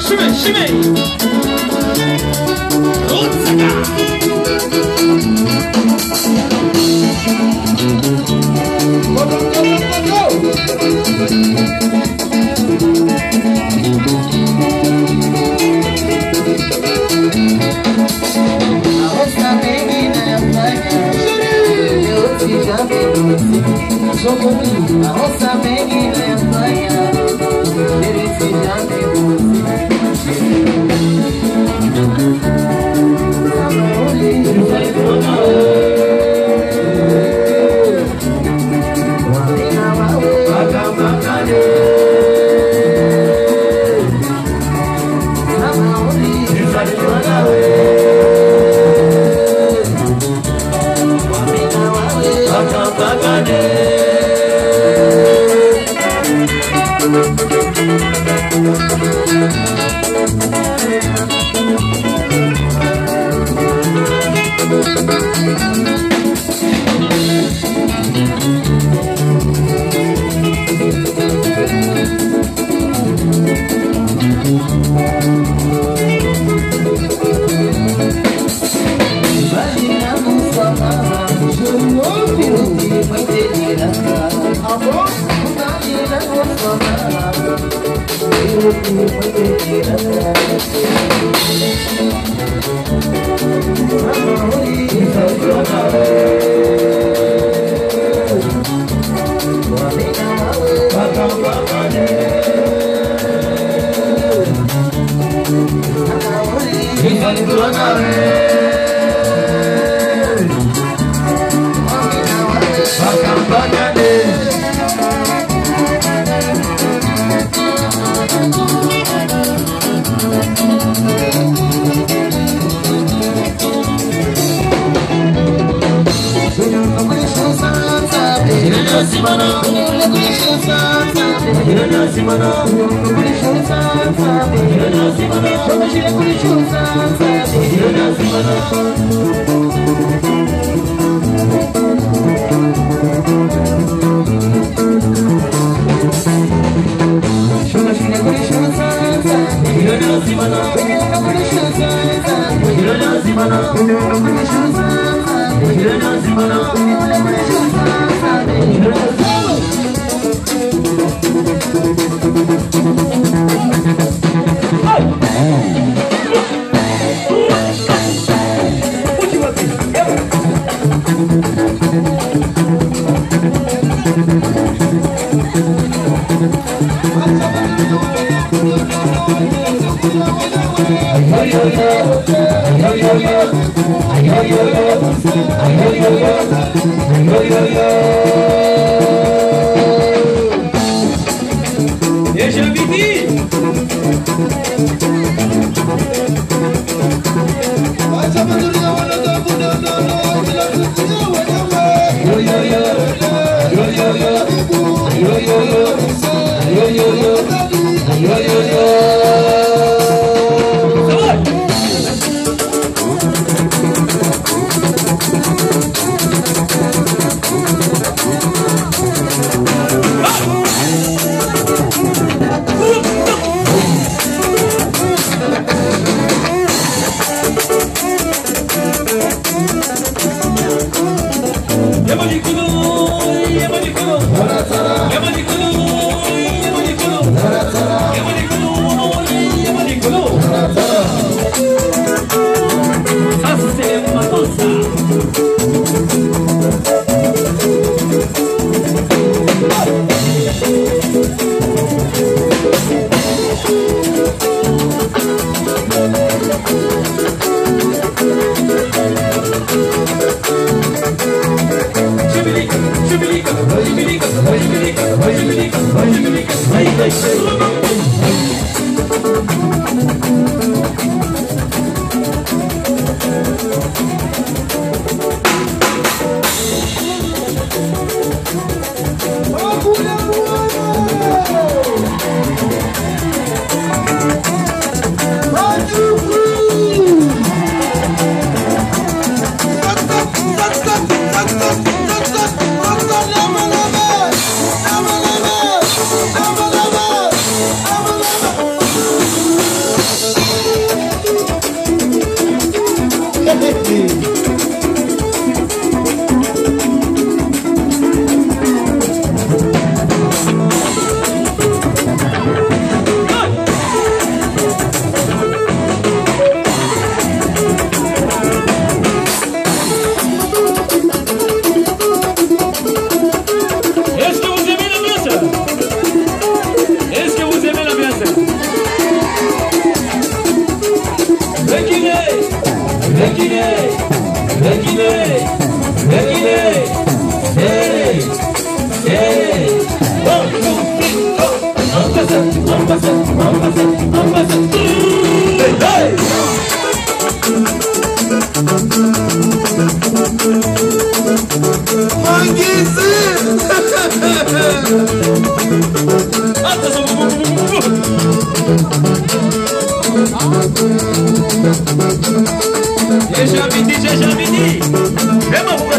Shimmy, shimmy. Comigo Essa menina é apanha Ele Amor, simana You sasa Yono simana kulisha sasa Yono simana You don't know. Shona shine kulisha sasa Yono simana kulisha sasa Yono simana kulisha sasa Yono simana kulisha sasa yo yo yo yo yo yo woman. Déjà midi, déjà midi. Même en vous, la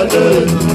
Yadın